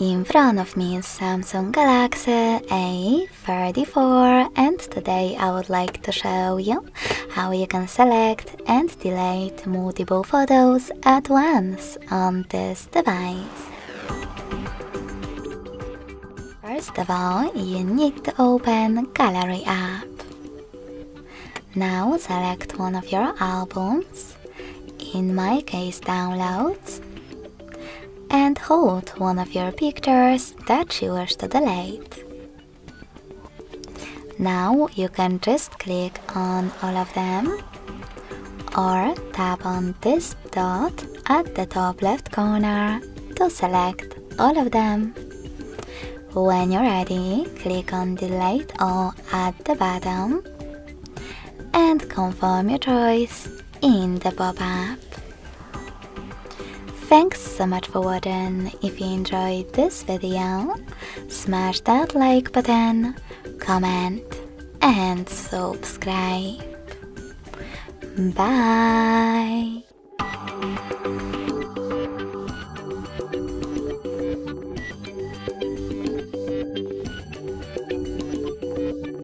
In front of me is Samsung Galaxy A34 and today I would like to show you how you can select and delete multiple photos at once on this device. First of all, you need to open Gallery app. Now select one of your albums, in my case downloads, and hold one of your pictures that you wish to delete. Now you can just click on all of them or tap on this dot at the top left corner to select all of them. When you're ready, click on delete all at the bottom and confirm your choice in the pop-up. Thanks so much for watching. If you enjoyed this video, smash that like button, comment and subscribe. Bye!